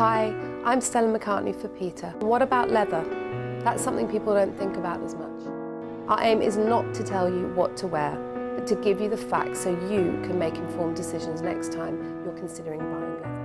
Hi, I'm Stella McCartney for PETA. What about leather? That's something people don't think about as much. Our aim is not to tell you what to wear, but to give you the facts so you can make informed decisions next time you're considering buying leather.